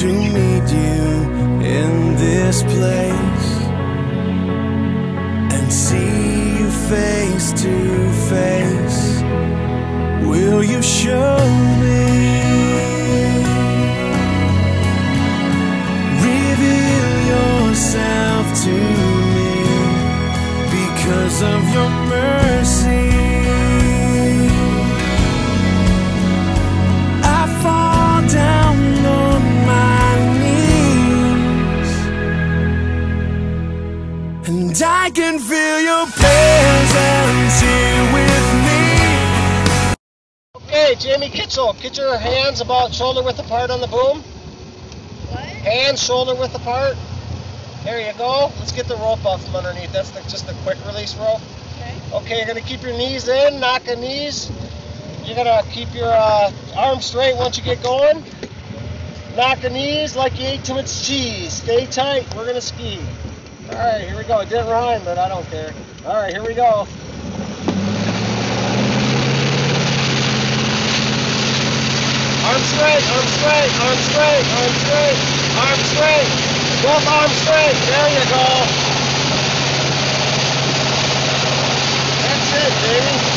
to meet you in this place and see you face to face. Will you show me? Reveal yourself to me because of your mercy. I can feel your presence here with me. Okay, Jamie Kitchell, get your hands about shoulder width apart on the boom. What? Hands shoulder width apart. There you go. Let's get the rope off from underneath. That's the, just a quick release rope. Okay. Okay, you're gonna keep your knees in, knock the knees. You're gonna keep your uh, arms straight once you get going. Knock the knees like you ate too much cheese. Stay tight. We're gonna ski. All right, here we go. It didn't rhyme, but I don't care. All right, here we go. Arm straight, arm straight, arm straight, arm straight, arm straight. Both arms straight. There you go. That's it, baby.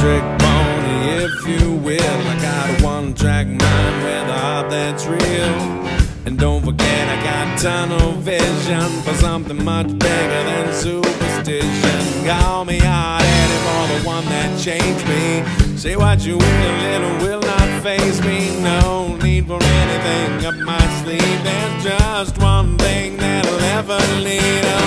Trick heart real. And don't forget, I got tunnel vision for something much bigger than superstition. Call me hard headed for the one that changed me. Say what you will, it will not faze me. No need for anything up my sleeve. There's just one thing that'll ever lead.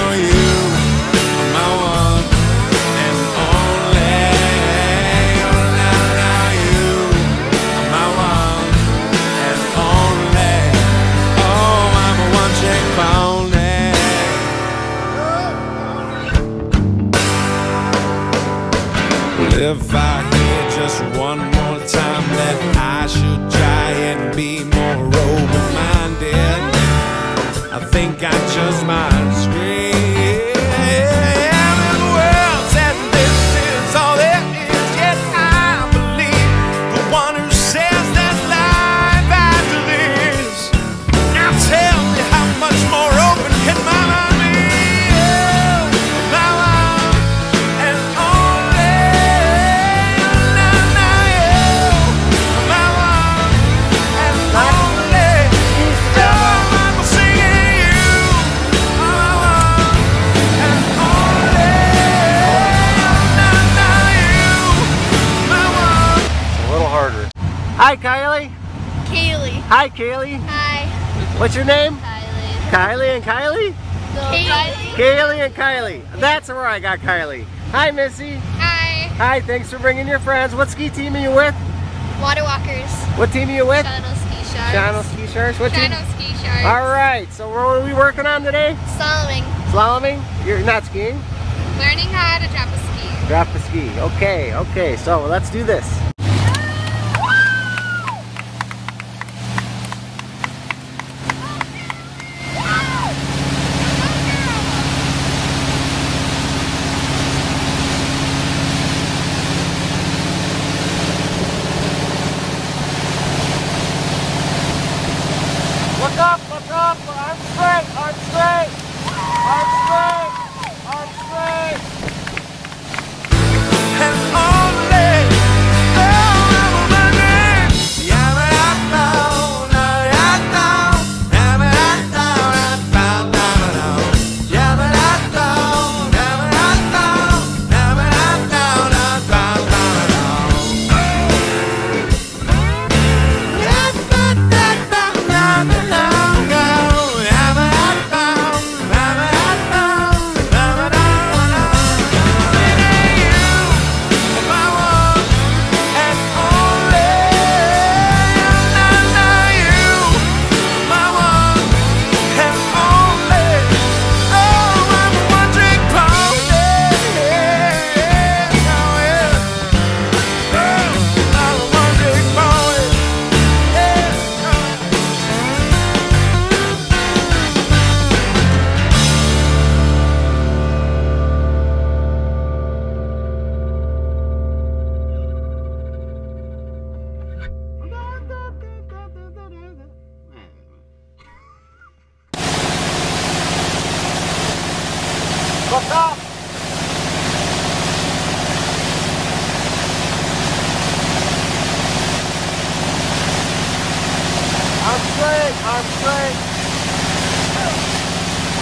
If I hear just one more time that I should try and be more open minded, I think I just might scream. Hi, Kylie. Kaylee. Hi, Kaylee. Hi. What's your name? Kylie. Kylie and Kylie? Kaylee. Kaylee and Kylie. That's where I got Kylie. Hi, Missy. Hi. Hi, thanks for bringing your friends. What ski team are you with? Water Walkers. What team are you with? Channel Ski Sharks. Channel Ski Sharks. What team? Channel Ski Sharks. All right. So what are we working on today? Slaloming. Slaloming? You're not skiing? Learning how to drop a ski. Drop a ski. Okay. Okay. So let's do this.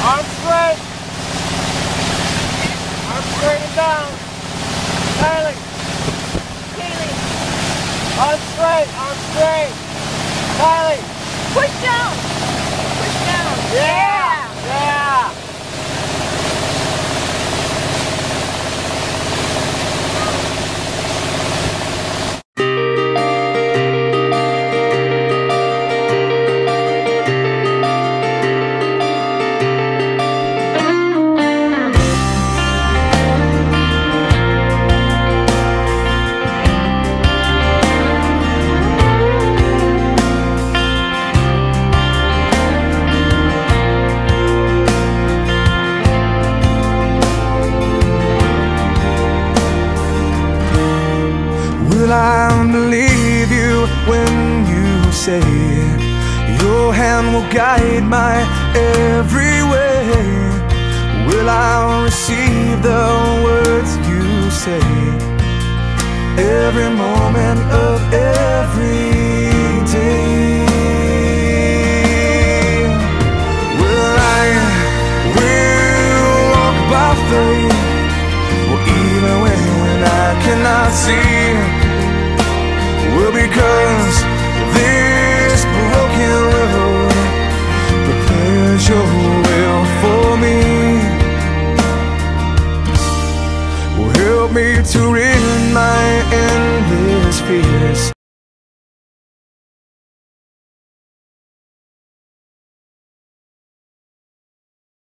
Arm straight. Arm straight and down. Kylie. Kaylee. Arm straight, arm straight. Kylie. Push down. Push down. Yeah. Guide my every way? Will I receive the words you say? Every moment of every day. Will I will walk by faith? Well, even when I cannot see, well, because this